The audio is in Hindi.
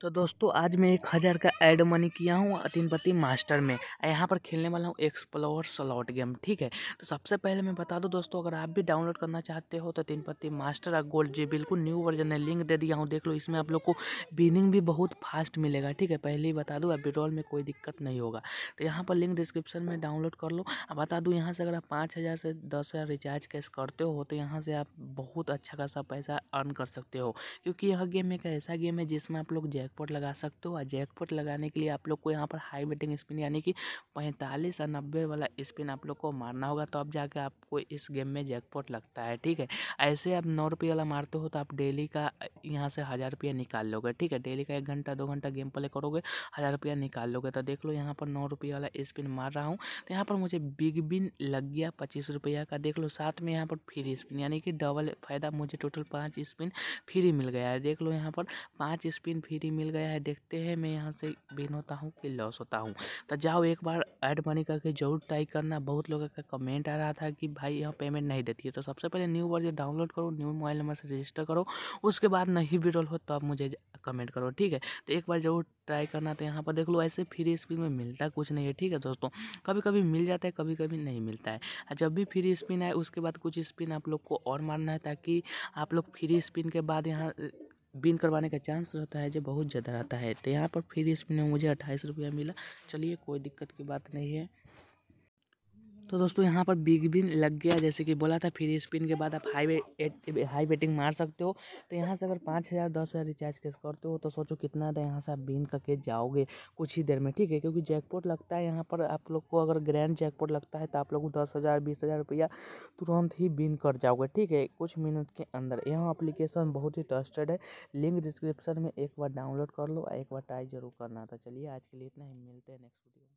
तो दोस्तों, आज मैं एक हज़ार का एड मनी किया हूँ तीन पत्ती मास्टर में। यहाँ पर खेलने वाला हूँ एक्सप्लोर स्लॉट गेम, ठीक है? तो सबसे पहले मैं बता दूँ दोस्तों, अगर आप भी डाउनलोड करना चाहते हो तो तीन पत्ती मास्टर और गोल्ड जी, बिल्कुल न्यू वर्जन है, लिंक दे दिया हूँ, देख लो, इसमें आप लोग को बिनिंग भी बहुत फास्ट मिलेगा, ठीक है? पहले ही बता दूँ, अब विड्रॉल में कोई दिक्कत नहीं होगा। तो यहाँ पर लिंक डिस्क्रिप्शन में डाउनलोड कर लो। अब बता दूँ, यहाँ से अगर आप पाँच हज़ार से दस हज़ार रिचार्ज कैश करते हो तो यहाँ से आप बहुत अच्छा खासा पैसा अर्न कर सकते हो। क्योंकि यह गेम एक ऐसा गेम है जिसमें आप लोग जैकपॉट लगा सकते हो। और जैकपॉट लगाने के लिए आप लोग को यहाँ पर हाई बेटिंग स्पिन यानी कि पैंतालीस और नब्बे वाला स्पिन आप लोग को मारना होगा तो अब जाके आपको इस गेम में जैकपॉट लगता है, ठीक है? ऐसे आप नौ रुपये वाला मारते हो तो आप डेली का यहाँ से हज़ार रुपया निकाल लोगे, ठीक है? डेली का एक घंटा, दो घंटा गेम प्ले करोगे, हज़ार रुपया निकाल लोगे। तो देख लो यहाँ पर नौ रुपये वाला स्पिन मार रहा हूँ। तो यहाँ पर मुझे बिग बिन लग गया पच्चीस रुपया का। देख लो साथ में यहाँ पर फ्री स्पिन यानी कि डबल फ़ायदा, मुझे टोटल पाँच स्पिन फ्री मिल गया है। देख लो यहाँ पर पाँच स्पिन फ्री मिल गया है, देखते हैं। मैं यहाँ से विन होता हूँ कि लॉस होता हूँ। तो जाओ एक बार ऐड मनी करके ज़रूर ट्राई करना। बहुत लोगों का कमेंट आ रहा था कि भाई यहाँ पेमेंट नहीं देती है। तो सबसे पहले न्यू वर्जन डाउनलोड करो, न्यू मोबाइल नंबर से रजिस्टर करो। उसके बाद नहीं विड्रॉल हो तो आप मुझे कमेंट करो, ठीक है? तो एक बार ज़रूर ट्राई करना। तो यहाँ पर देख लो, ऐसे फ्री स्पिन में मिलता कुछ नहीं है, ठीक है दोस्तों? कभी कभी मिल जाता है कभी कभी नहीं मिलता है। जब भी फ्री स्पिन आए, उसके बाद कुछ स्पिन आप लोग को और मारना है ताकि आप लोग फ्री स्पिन के बाद यहाँ बिन करवाने का चांस रहता है जो बहुत ज़्यादा रहता है। तो यहाँ पर फ्री स्पिन में मुझे अट्ठाईस रुपया मिला। चलिए, कोई दिक्कत की बात नहीं है। तो दोस्तों यहाँ पर बिग बिन लग गया, जैसे कि बोला था, फ्री स्पिन के बाद आप हाई हाई बेटिंग मार सकते हो। तो यहाँ से अगर पाँच हज़ार, दस हज़ार रिचार्ज केस करते हो तो सोचो कितना था यहाँ से आप बिन करके जाओगे कुछ ही देर में, ठीक है? क्योंकि जैकपॉट लगता है यहाँ पर, आप लोग को अगर ग्रैंड जैकपॉट लगता है तो आप लोग दस हज़ार, बीस हज़ार रुपया तुरंत ही बिन कर जाओगे, ठीक है? कुछ मिनट के अंदर। यह अप्लीकेशन बहुत ही ट्रस्टेड है। लिंक डिस्क्रिप्शन में एक बार डाउनलोड कर लो, एक बार ट्राई ज़रूर करना। था चलिए, आज के लिए इतना ही। मिलते हैं नेक्स्ट वीडियो